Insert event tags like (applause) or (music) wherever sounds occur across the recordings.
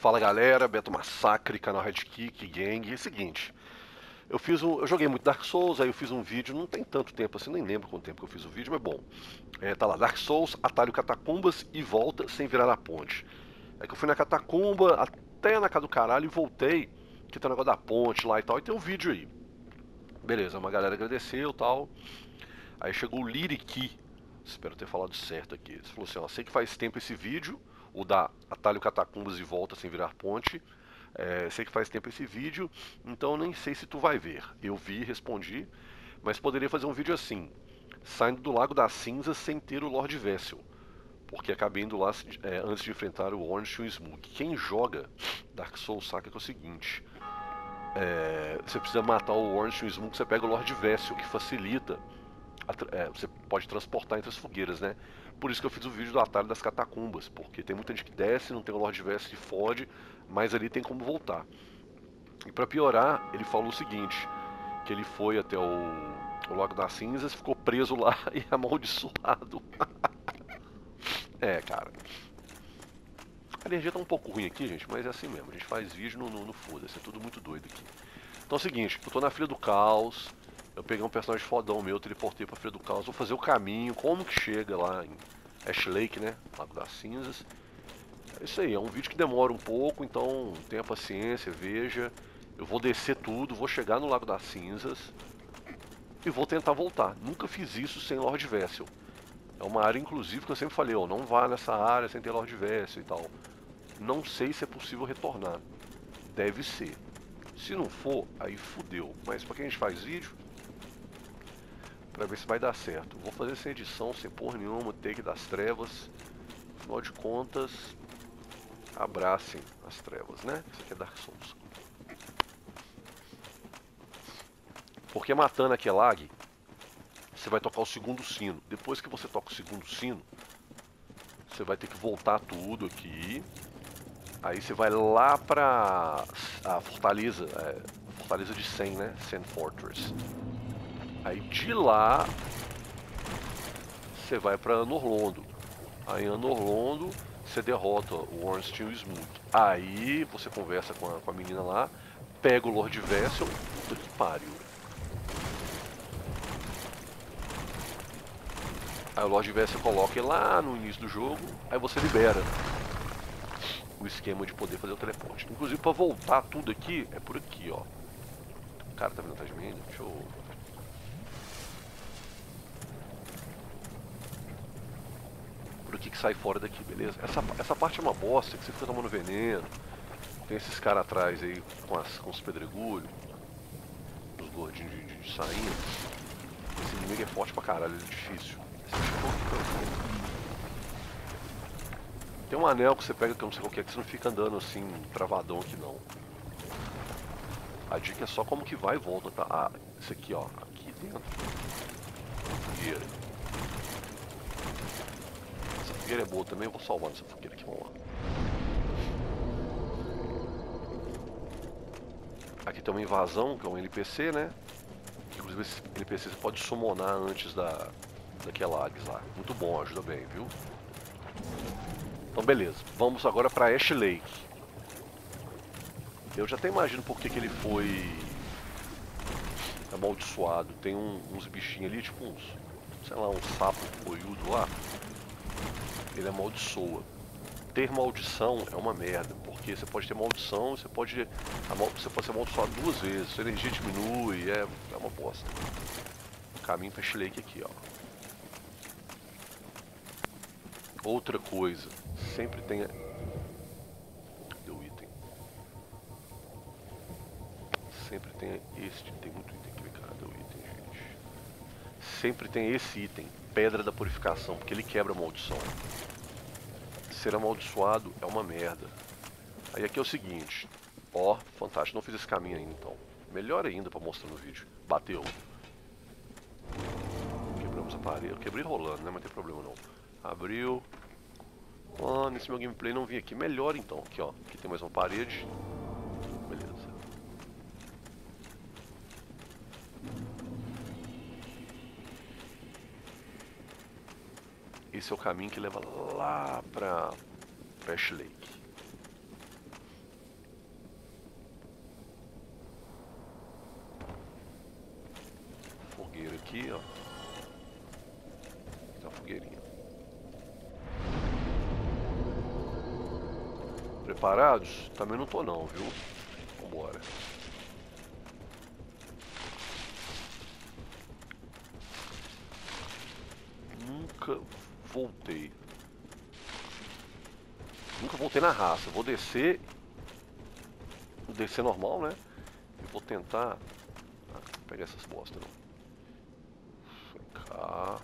Fala galera, Beto Massacre, canal Red Kick, Gang. É o seguinte, eu fiz um, eu joguei muito Dark Souls, aí eu fiz um vídeo, não tem tanto tempo assim, nem lembro quanto tempo que eu fiz o vídeo, mas bom. É, tá lá, Dark Souls, atalho catacumbas e volta sem virar a ponte. É que eu fui na catacumba, até na casa do caralho e voltei, que tem o negócio da ponte lá e tal, e tem um vídeo aí. Beleza, uma galera agradeceu e tal. Aí chegou o Liriki, espero ter falado certo aqui. Ele falou assim, ó, sei que faz tempo esse vídeo, o da Atalho Catacumbas e Volta Sem Virar Ponte. É, sei que faz tempo esse vídeo, então nem sei se tu vai ver. Eu vi, respondi, mas poderia fazer um vídeo assim, saindo do Lago das Cinzas sem ter o Lord Vessel, porque acabei indo lá é, antes de enfrentar o Orange e o Smug. Quem joga Dark Souls saca que é o seguinte, é, você precisa matar o Orange e o Smug, você pega o Lord Vessel, que facilita é, você pode transportar entre as fogueiras, né? Por isso que eu fiz o vídeo do atalho das catacumbas, porque tem muita gente que desce, não tem o Lord Vest que fode, mas ali tem como voltar. E para piorar, ele falou o seguinte, que ele foi até o, o Lago das Cinzas, ficou preso lá (laughs) e amaldiçoado. (laughs) é, cara. A energia tá um pouco ruim aqui, gente, mas é assim mesmo. A gente faz vídeo no, no, no foda-se, é tudo muito doido aqui. Então é o seguinte, eu tô na fila do caos, eu peguei um personagem fodão meu, teleportei pra Feira do Caos, vou fazer o caminho, como que chega lá em Ash Lake, né? Lago das Cinzas. É isso aí, é um vídeo que demora um pouco, então tenha paciência, veja. Eu vou descer tudo, vou chegar no Lago das Cinzas e vou tentar voltar. Nunca fiz isso sem Lord Vessel. É uma área, inclusive, que eu sempre falei, ó, não vá nessa área sem ter Lord Vessel e tal. Não sei se é possível retornar. Deve ser. Se não for, aí fudeu. Mas pra quem a gente faz vídeo, para ver se vai dar certo. Vou fazer sem edição, sem porra nenhuma, take das trevas. Afinal de contas, abracem as trevas, né? Isso aqui é Dark Souls. Porque matando aqui lag, você vai tocar o segundo sino. Depois que você toca o segundo sino, você vai ter que voltar tudo aqui. Aí você vai lá pra a fortaleza, é, fortaleza de Sen, né? Sen Fortress. Aí de lá você vai para Anorlondo. Aí em Anorlondo você derrota o Ornstein e o Smooth. Aí você conversa com a, com a menina lá, pega o Lord Vessel, puta que pariu. Aí o Lord Vessel coloca ele lá no início do jogo, aí você libera o esquema de poder fazer o teleporte. Inclusive para voltar tudo aqui, é por aqui, ó. O cara tá vindo atrás de mim, deixa eu por que, que sai fora daqui, beleza? Essa, essa parte é uma bosta que você fica tomando veneno. Tem esses caras atrás aí com, as, com os pedregulhos, os gordinhos de, de, de. Esse inimigo é forte pra caralho, ele é difícil. Tem um anel que você pega que eu não sei qual que é, que você não fica andando assim, travadão aqui não. A dica é só como que vai e volta, tá? Ah, esse aqui, ó, aqui dentro. Fogueira fogueira é boa também, eu vou salvar essa fogueira aqui, vamos lá. Aqui tem uma invasão, que é um NPC, né? Inclusive esse NPC você pode summonar antes da, daquela Ags lá. Muito bom, ajuda bem, viu? Então beleza, vamos agora para Ash Lake. Eu já até imagino por que, que ele foi amaldiçoado. Tem um, uns bichinhos ali, tipo uns, sei lá, um sapo boiudo lá ele amaldiçoa. Ter maldição é uma merda, porque você pode ter maldição, você pode, você pode ser amaldiçoado duas vezes, sua energia diminui, é, é uma bosta. Caminho pra Shlake aqui, ó. Outra coisa, sempre tenha... O item? Sempre tenha este, tem muito item aqui, cadê o item, gente? Sempre tem esse item, Pedra da Purificação, porque ele quebra a maldição ser amaldiçoado é uma merda. Aí aqui é o seguinte, ó, fantástico, não fiz esse caminho ainda então. Melhor ainda pra mostrar no vídeo. Bateu. Quebramos a parede. Quebrei rolando, né? Mas não tem problema não. Abriu. Ah, nesse meu gameplay não vim aqui. Melhor então. Aqui, ó. Aqui tem mais uma parede. esse é o caminho que leva lá para Ash Lake. Fogueira aqui, ó. Aqui tá a fogueirinha. Preparados? Também não tô não, viu? Vambora. Voltei. Nunca voltei na raça. Vou descer. Descer normal, né? E vou tentar. Ah, pegar essas bostas não. Cá.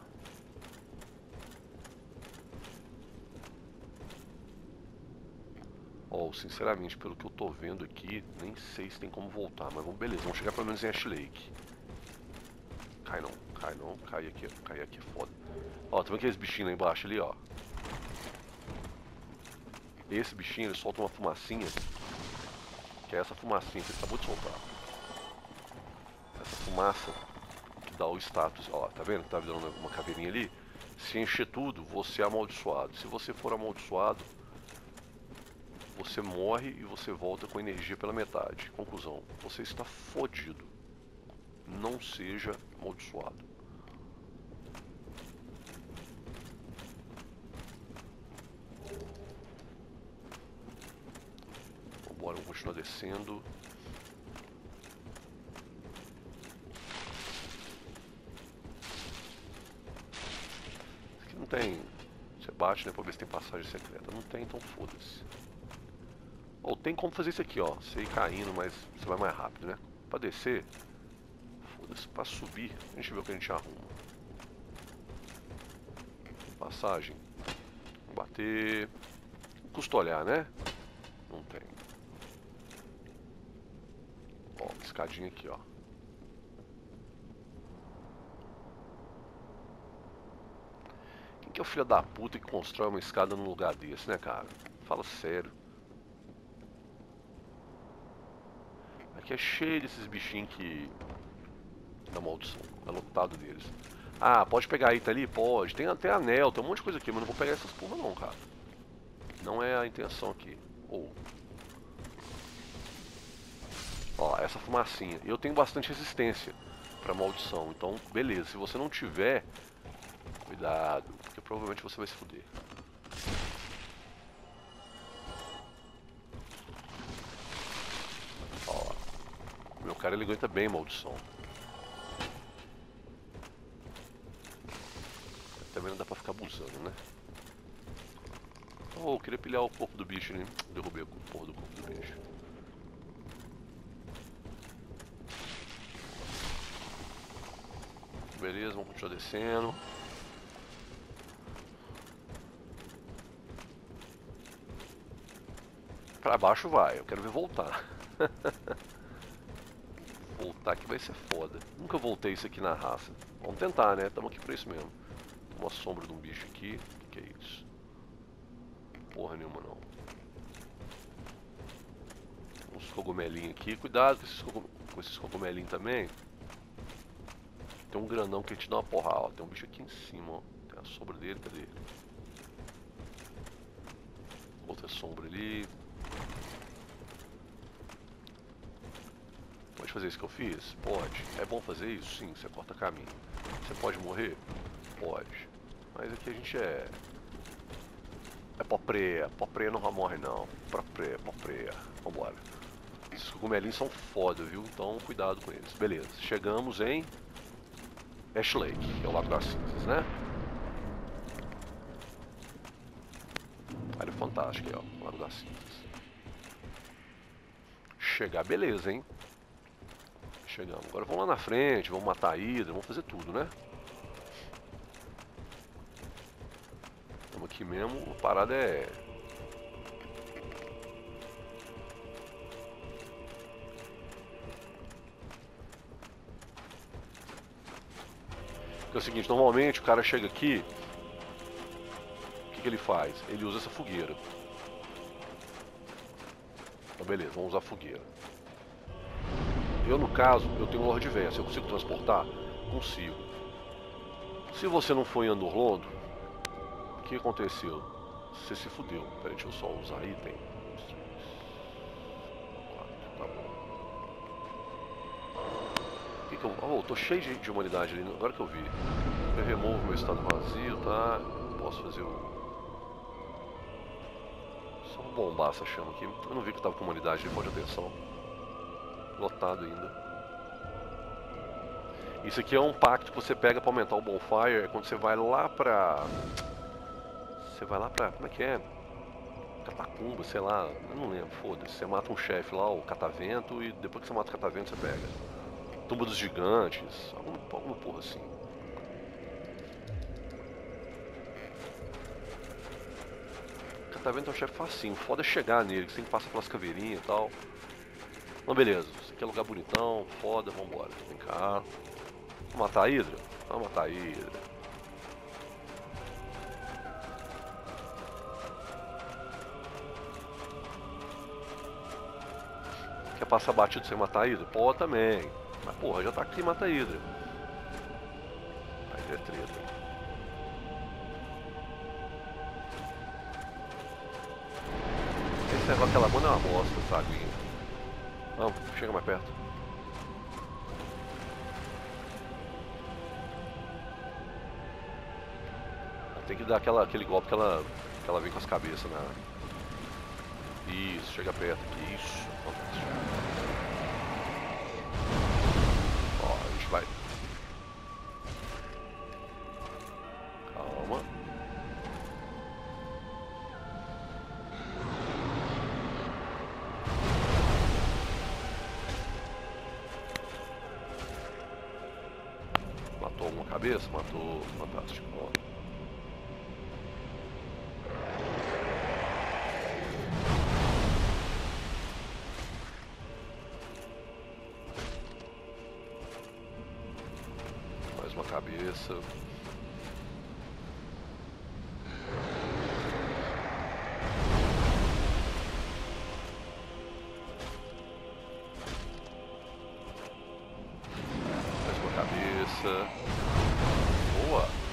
Ó, oh, sinceramente, pelo que eu tô vendo aqui, nem sei se tem como voltar, mas vamos, beleza, vamos chegar pelo menos em Ash Lake. Cai não, cai não, cai aqui, cai aqui é foda. Ó, tá vendo aqueles bichinhos lá embaixo ali, ó. Esse bichinho, ele solta uma fumacinha. Que é essa fumacinha que ele acabou de soltar. Essa fumaça que dá o status. Ó, tá vendo? Tá virando uma caveirinha ali. Se encher tudo, você é amaldiçoado. Se você for amaldiçoado, você morre e você volta com energia pela metade. Conclusão, você está fodido. Não seja amaldiçoado. Continuar descendo. Aqui não tem... Você bate, né, pra ver se tem passagem secreta. Não tem, então foda-se. Ou tem como fazer isso aqui, ó. Você ir caindo, mas você vai mais rápido, né? Pra descer, foda-se. Pra subir, a gente vê o que a gente arruma. Passagem. Bater. Custa olhar, né? Não tem. Ó, escadinha aqui, ó. Quem que é o filho da puta que constrói uma escada num lugar desse, né, cara? Fala sério. Aqui é cheio desses bichinhos que... Da maldição. É lotado deles. Ah, pode pegar item ali? Pode. Tem até anel, tem um monte de coisa aqui, mas não vou pegar essas porra não, cara. Não é a intenção aqui. Ou... Ó, essa fumacinha. Eu tenho bastante resistência pra maldição. Então, beleza. Se você não tiver, cuidado. Porque provavelmente você vai se fuder. Meu cara ele aguenta bem maldição. Também não dá pra ficar abusando, né? Oh, eu queria pilhar o corpo do bicho, né? Derrubei o porra do corpo do bicho. Beleza, vamos continuar descendo. Pra baixo vai, eu quero ver voltar. (laughs) voltar que vai ser foda. Nunca voltei isso aqui na raça. Vamos tentar, né? Estamos aqui pra isso mesmo. Uma sombra de um bicho aqui. O que, que é isso? Porra nenhuma não. Uns cogumelinhos aqui. Cuidado com esses cogumelinhos também. Tem um grandão que te dá uma porrada. Ó. Tem um bicho aqui em cima, ó. Tem a sombra dele, cadê ele? Outra sombra ali. Pode fazer isso que eu fiz? Pode. É bom fazer isso? Sim, você corta caminho. Você pode morrer? Pode. Mas aqui a gente é... É popreia. Popreia não morre não. Popreia, popreia. Vambora. Esses cogumelinhos são foda, viu? Então cuidado com eles. Beleza. Chegamos em... Ash Lake, que é o Lago das Cinzas, né? Área fantástica aí, ó. Lago das Cinzas. Chegar, beleza, hein? Chegamos. Agora vamos lá na frente, vamos matar a Hydra, vamos fazer tudo, né? Estamos aqui mesmo, a parada é... é o seguinte, normalmente o cara chega aqui, o que, que ele faz? Ele usa essa fogueira. Então beleza, vamos usar fogueira. Eu, no caso, eu tenho um Lord Versa. Eu consigo transportar? Consigo. Se você não for em Andorlondo, o que aconteceu? Você se fudeu. Peraí, deixa eu só usar item. Que, eu. Oh, tô cheio de, de humanidade ali, agora que eu vi. Eu removo meu estado vazio, tá? Posso fazer o. Só bombar essa chama aqui. Eu não vi que tava com humanidade pode atenção. Lotado ainda. Isso aqui é um pacto que você pega pra aumentar o bonfire, é quando você vai lá pra. Você vai lá pra. Como é que é? catacumba, sei lá, eu não lembro, foda-se. Você mata um chefe lá, o catavento, e depois que você mata o catavento você pega. Tumba dos gigantes, alguma, alguma porra assim. Catavento é um chefe facinho, foda é chegar nele, você tem que passar pelas caveirinhas e tal. Mas beleza, isso aqui é lugar bonitão, foda, vambora. Vem cá. Vamos matar a Hydra? Vamos matar a Hydra. Quer passar batido sem matar a Hydra? Pô, também. Mas porra, já tá aqui mata a Hydra. Aí é treta. Esse negócio, aquela mão é uma bosta, sabe? Vamos, chega mais perto. Tem que dar aquela, aquele golpe que ela, que ela vem com as cabeças, né? Isso, chega perto aqui. Isso, fantástico. Ó, cabeça. Mais uma cabeça. Boa.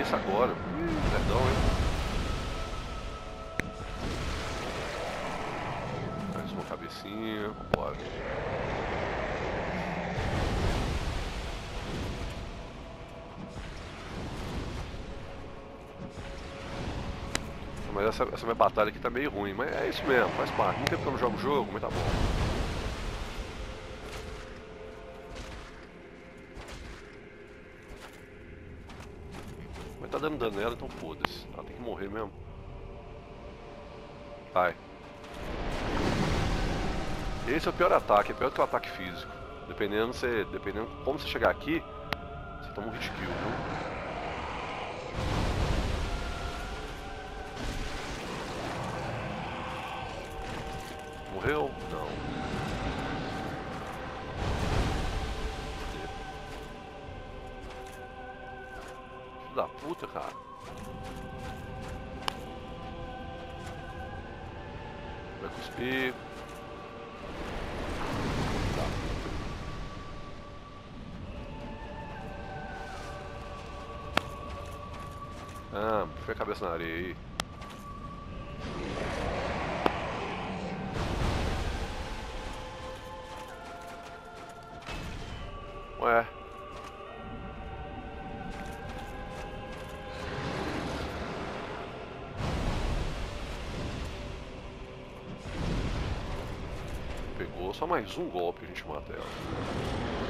Cabeça agora. Perdão, hein? Mais uma cabecinha, vambora. Mas essa, essa minha batalha aqui tá meio ruim, mas é isso mesmo, faz parte. Não tempo que eu não jogo o jogo, mas tá bom. Dando dano nela, então foda-se. Ela tem que morrer mesmo. Vai. Esse é o pior ataque, é pior que o ataque físico. Dependendo, você, dependendo como você chegar aqui, você toma um hit kill, viu? Morreu? Não. Cabeça na areia aí. Ué. Só mais um golpe a gente mata ela.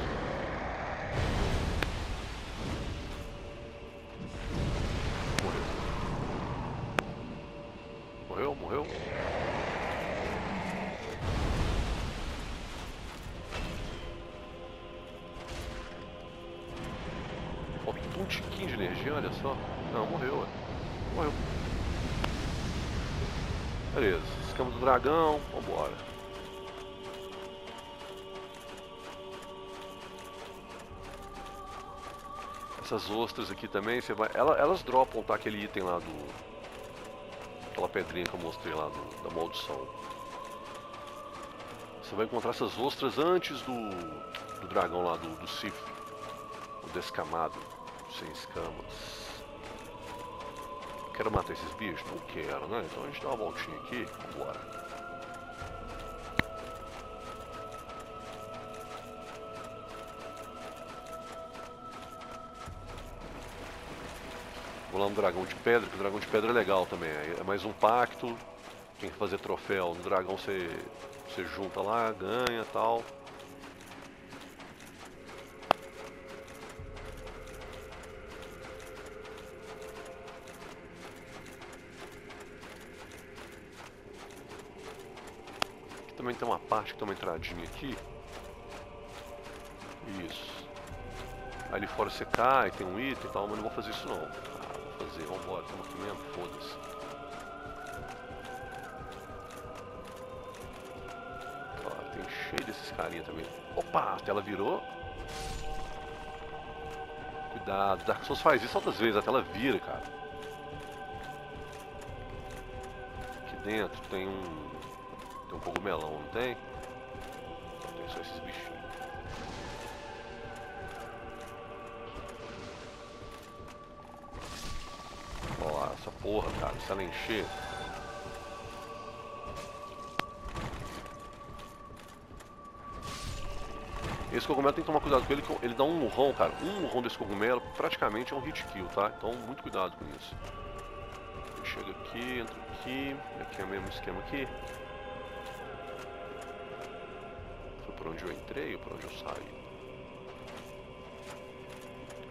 Dragão, vambora. Essas ostras aqui também, você vai, ela, elas dropam, tá? Aquele item lá do... Aquela pedrinha que eu mostrei lá do, da maldição. Você vai encontrar essas ostras antes do, do dragão lá, do, do Sif. O descamado, sem escamas. Quero matar esses bichos? Não quero, né? Então a gente dá uma voltinha aqui, vambora. No dragão de pedra, que o dragão de pedra é legal também. É mais um pacto, tem que fazer troféu. No dragão você, você junta lá, ganha tal. Aqui também tem uma parte que tem uma entradinha aqui. Isso. Ali fora você cai, tem um item e tal, mas não vou fazer isso não fazer. Vambora, estamos aqui mesmo, foda-se. tem cheio desses carinha também. Opa, a tela virou. Cuidado, Dark Souls faz isso outras vezes, a tela vira, cara. Aqui dentro tem um. Tem um cogumelão, não? Tem porra, cara. Se ela encher. Esse cogumelo tem que tomar cuidado com ele, ele dá um murrão, cara. Um murrão desse cogumelo praticamente é um hit kill, tá? Então, muito cuidado com isso. Chega aqui, entra aqui. Aqui é o mesmo esquema aqui. Foi por onde eu entrei ou por onde eu saí?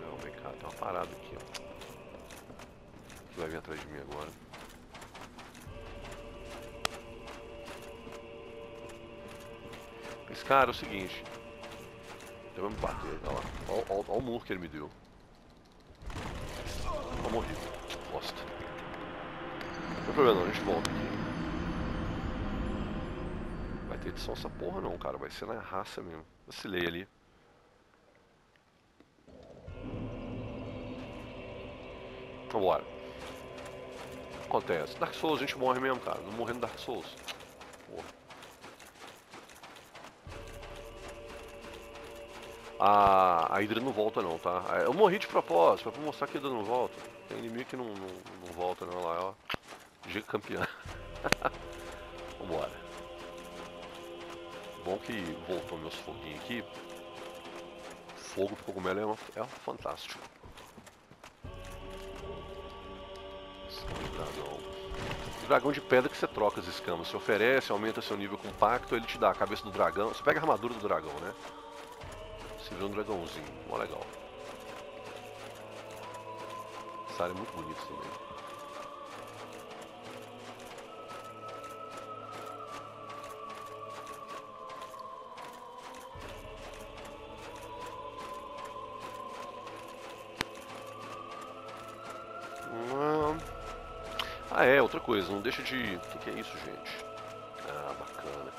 Não, vem cá, tem uma parada aqui, ó vai vir atrás de mim agora. Mas cara, é o seguinte. Ele vai me bater, olha lá. Olha, olha, olha o murro que ele me deu. Eu morri. Bosta. Não tem problema não, a gente volta aqui. Vai ter edição essa porra não, cara. Vai ser na raça mesmo. Vacilei ali. Vambora acontece? Dark Souls, a gente morre mesmo, cara. Não morrendo Dark Souls. Porra. A, a Hydra não volta não, tá? Eu morri de propósito, pra mostrar que a Hydra não volta. Tem inimigo que não, não, não volta não, lá, ó. Giga campeão. (laughs) Vambora. Bom que voltou meus foguinhos aqui. Fogo pro cogumelo é, uma, é fantástico. Dragão. dragão de pedra que você troca as escamas. Você oferece, aumenta seu nível com pacto, ele te dá a cabeça do dragão. Você pega a armadura do dragão, né? Você vê um dragãozinho. Mó legal. Essa área é muito bonita também. Coisa, não deixa de... O que, que é isso, gente? Ah, bacana.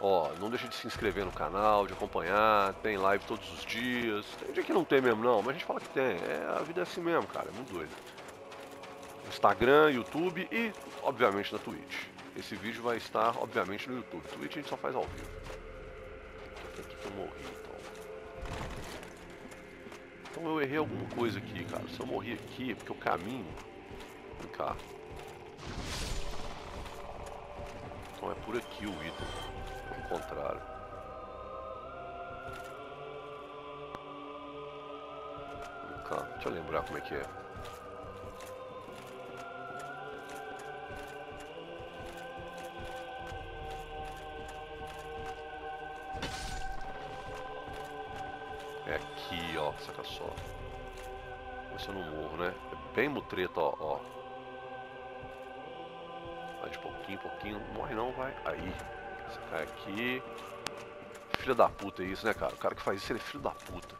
Ó, não deixa de se inscrever no canal, de acompanhar, tem live todos os dias. Tem dia que não tem mesmo não, mas a gente fala que tem. É, a vida é assim mesmo, cara, é muito doido. Instagram, YouTube e, obviamente, na Twitch. Esse vídeo vai estar, obviamente, no YouTube. Twitch a gente só faz ao vivo. Aqui que eu morri, então. Então eu errei alguma coisa aqui, cara. Se eu morri aqui, porque o caminho... Vem cá. Então é por aqui o item. Ao contrário. Deixa eu lembrar como é que é. É aqui, ó, saca só. Vê se eu não morro, né? É bem mutreta, ó, ó. Morre não, vai. Aí. Você cai aqui. Filho da puta é isso, né, cara? O cara que faz isso, ele é filho da puta.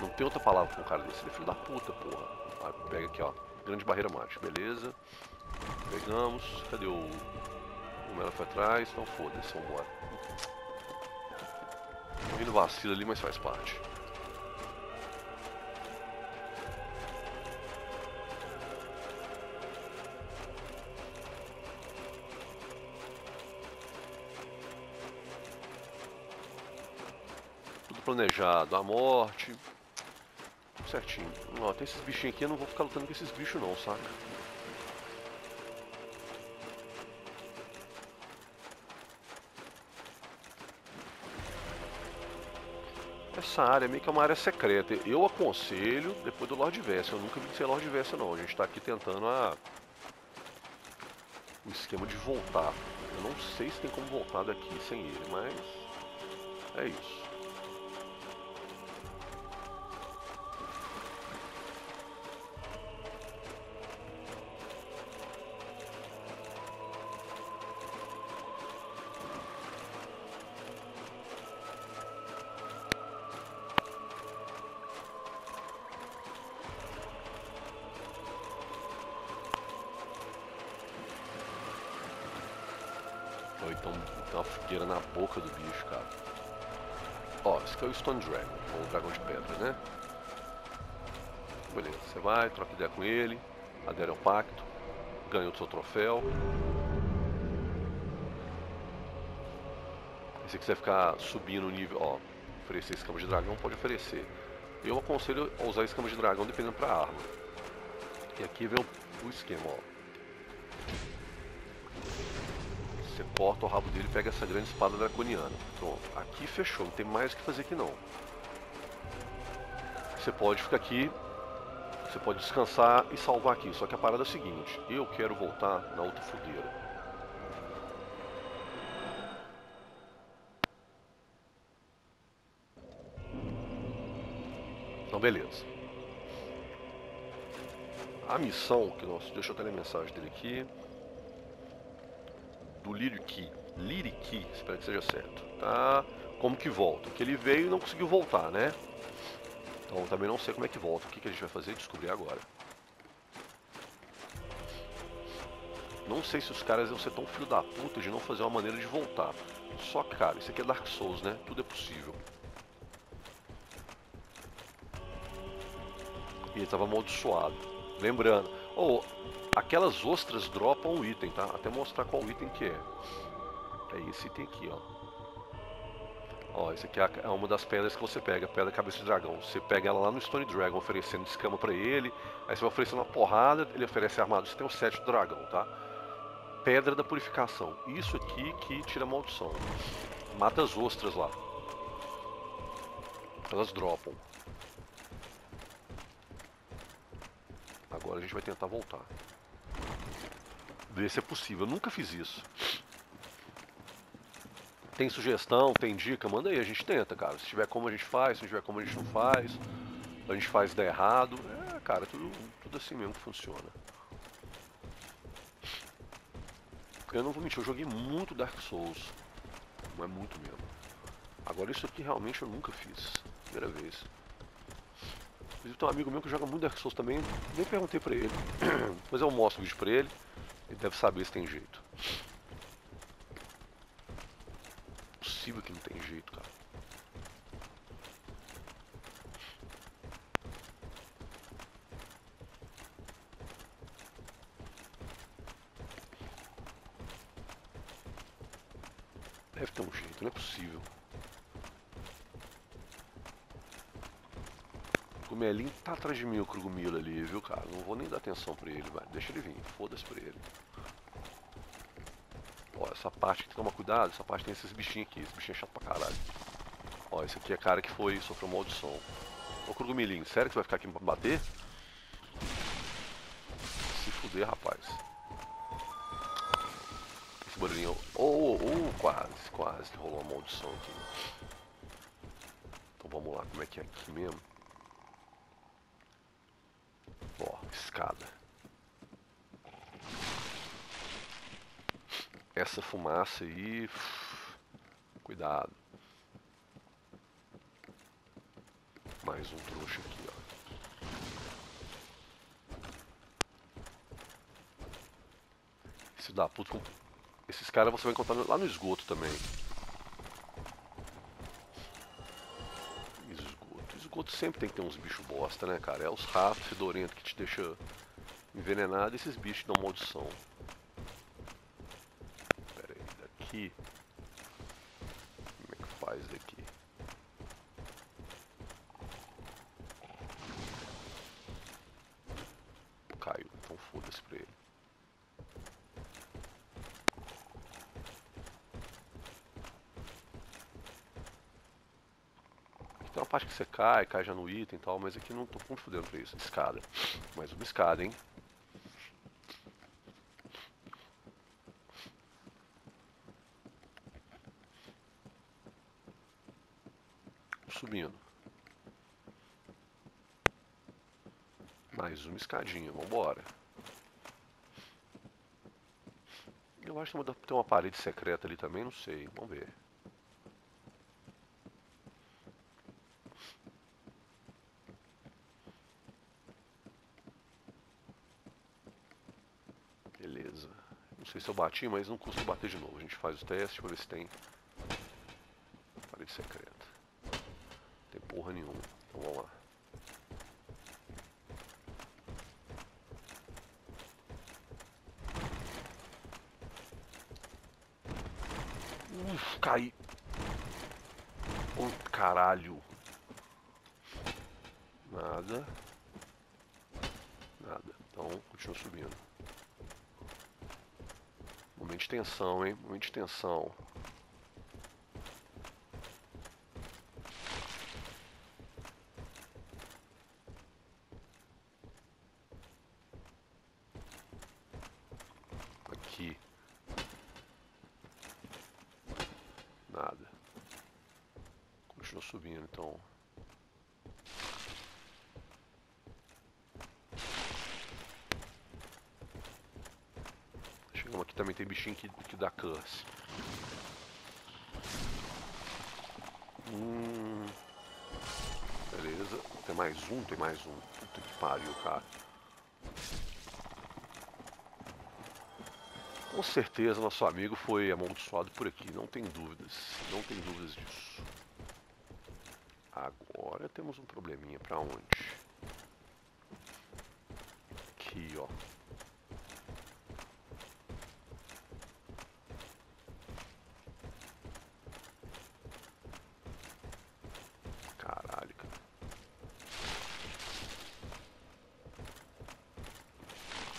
Não tem outra palavra pra um cara desse. Ele é filho da puta, porra. Pega aqui, ó. Grande barreira mate. Beleza. Pegamos. Cadê o... O Melo foi atrás. Então foda-se, vambora. Tô indo vacilo ali, mas faz parte. Planejado. A morte. Tudo certinho. Ó, tem esses bichinhos aqui, eu não vou ficar lutando com esses bichos não, saca? Essa área é meio que uma área secreta. Eu aconselho depois do Lord Vessa. Eu nunca vi ser Lord Vessa não. A gente está aqui tentando a... o esquema de voltar. Eu não sei se tem como voltar daqui sem ele, mas é isso. Tem uma fogueira na boca do bicho, cara. Ó, esse aqui é o Stone Dragon, ou o dragão de pedra, né? Beleza, você vai, troca ideia com ele, adere ao pacto, ganha o seu troféu. E se quiser ficar subindo o nível, ó, oferecer escama de dragão, pode oferecer. Eu aconselho a usar escama de dragão dependendo pra arma. E aqui vem o, o esquema, ó. Você corta o rabo dele e pega essa grande espada draconiana. Pronto. Aqui fechou, não tem mais o que fazer aqui não. Você pode ficar aqui, você pode descansar e salvar aqui. Só que a parada é a seguinte, eu quero voltar na outra fogueira. Então beleza. A missão que nós. Deixa eu ter a mensagem dele aqui do Liriki. Liriki, espero que seja certo. Tá? Como que volta? Que ele veio e não conseguiu voltar, né? Então também não sei como é que volta. O que, que a gente vai fazer? Descobrir agora. Não sei se os caras vão ser tão filho da puta de não fazer uma maneira de voltar. Só cara, isso aqui é Dark Souls, né? Tudo é possível. E ele estava amaldiçoado. Lembrando, oh, Aquelas ostras dropam um item, tá? Até mostrar qual item que é. É esse item aqui, ó. Ó, esse aqui é, é uma das pedras que você pega, pedra cabeça de dragão. Você pega ela lá no Stone Dragon, oferecendo escama pra ele. Aí você vai oferecendo uma porrada, ele oferece armadura. Você tem o set do dragão, tá? Pedra da purificação. Isso aqui que tira a maldição. Mata as ostras lá. Elas dropam. Agora a gente vai tentar voltar ver se é possível. Eu nunca fiz isso. Tem sugestão, tem dica, manda aí, a gente tenta, cara. Se tiver como a gente faz, se não tiver como a gente não faz, a gente faz der errado. É, cara, tudo, tudo assim mesmo que funciona. Eu não vou mentir, eu joguei muito Dark Souls. É muito mesmo. Agora isso aqui realmente eu nunca fiz. Primeira vez. Inclusive tem um amigo meu que joga muito Dark Souls também, nem perguntei pra ele. (clears throat) Mas eu mostro o vídeo pra ele. Ele deve saber se tem jeito. Possível que não tem jeito, cara. Deve ter um jeito, não é possível. O Melim tá atrás de mim, o Krugumila ali, viu, cara? Não vou nem dar atenção pra ele, vai. Deixa ele vir, foda-se pra ele. Ó, essa parte que toma cuidado, essa parte tem esses bichinhos aqui, esse bichinho é chato pra caralho. Ó, esse aqui é cara que foi, sofreu maldição. Ô Krugumilinho, sério que você vai ficar aqui pra bater? Se fuder, rapaz. Esse barulhinho. Oh, oh, oh, quase, quase rolou uma maldição aqui. Então vamos lá, como é que é aqui mesmo? Ó, escada. Essa fumaça aí. Cuidado. Mais um trouxa aqui, ó. Esse da puta. Esses caras você vai encontrar lá no esgoto também. esgoto sempre tem que ter uns bichos bosta, né, cara? É os ratos fedorentos que te deixam envenenado e esses bichos dão maldição. Pera aí, daqui. Como é que faz daqui? uma parte que você cai, cai já no item e tal, mas aqui não tô muito fudendo pra isso. Escada. Mais uma escada, hein? Subindo. Mais uma escadinha, vambora. Eu acho que tem uma parede secreta ali também, não sei. Vamos ver. Beleza. Não sei se eu bati, mas não custa bater de novo. A gente faz o teste pra ver se tem parede secreta. Não tem porra nenhuma. Então vamos lá. Uf, caí. Oh, caralho. Nada. Nada. Então, continua subindo. Momento de tensão, hein? Momento de tensão. continua subindo, então... Chegamos aqui também tem bichinho que, curse. Hum... Beleza. Tem mais um? Tem mais um. Puta que pariu, cara. Com certeza nosso amigo foi amaldiçoado por aqui, não tem dúvidas. Não tem dúvidas disso. Agora temos um probleminha pra onde? Aqui, ó. Caralho, cara.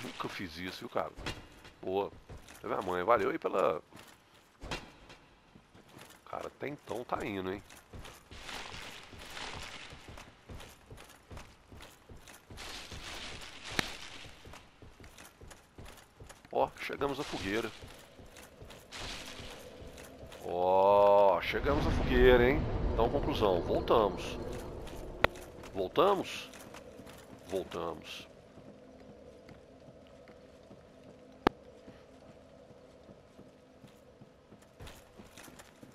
Nunca fiz isso, viu, cara? Boa. Minha mãe, valeu aí pela... Cara, até então tá indo, hein? Ó, chegamos à fogueira. Ó, chegamos à fogueira, hein? Então, conclusão, voltamos. Voltamos? Voltamos.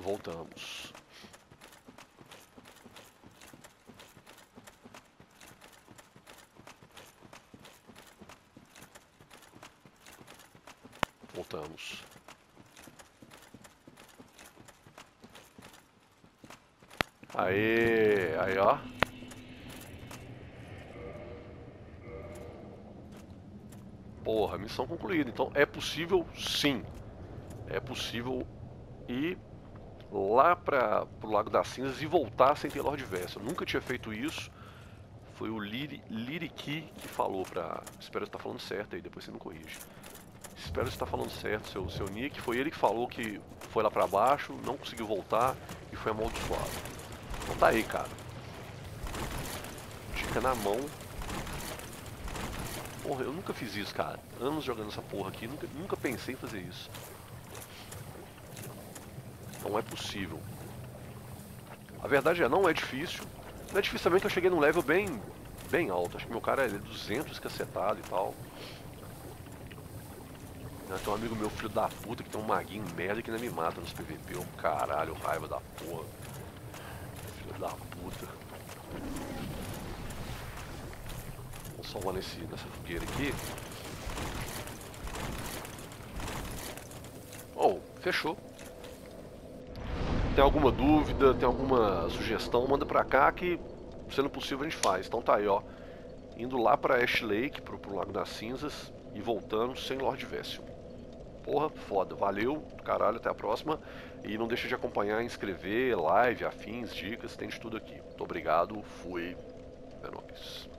Voltamos. Voltamos. Aê, aí ó. Porra, missão concluída. Então é possível sim. É possível ir lá para o Lago das Cinzas e voltar sem ter Lord Vessel. Nunca tinha feito isso. Foi o Liri, Liriki que falou pra. Espero que tá falando certo aí, depois você me corrige. Espero você tá falando certo, seu, seu nick. Foi ele que falou que foi lá pra baixo, não conseguiu voltar e foi amaldiçoado. Então tá aí, cara. Dica na mão. Porra, eu nunca fiz isso, cara. Anos jogando essa porra aqui, nunca, nunca pensei em fazer isso. Não é possível. A verdade é, não é difícil. Não é difícil também que eu cheguei num level bem, bem alto. Acho que meu cara é 200 cacetado e tal. Tem um amigo meu, filho da puta, que tem um maguinho merda que ainda me mata nos PVP. Oh, caralho, raiva da porra. Filho da puta. Vou salvar nesse, nessa fogueira aqui. Oh, fechou. Tem alguma dúvida, tem alguma sugestão, manda pra cá que, sendo possível, a gente faz. Então tá aí, ó. Indo lá pra Ash Lake, pro, pro Lago das Cinzas, e voltando sem Lord Vessel. Porra, foda. Valeu, caralho, até a próxima. E não deixa de acompanhar, inscrever, live, afins, dicas, tem de tudo aqui. Muito obrigado, fui. É nóis.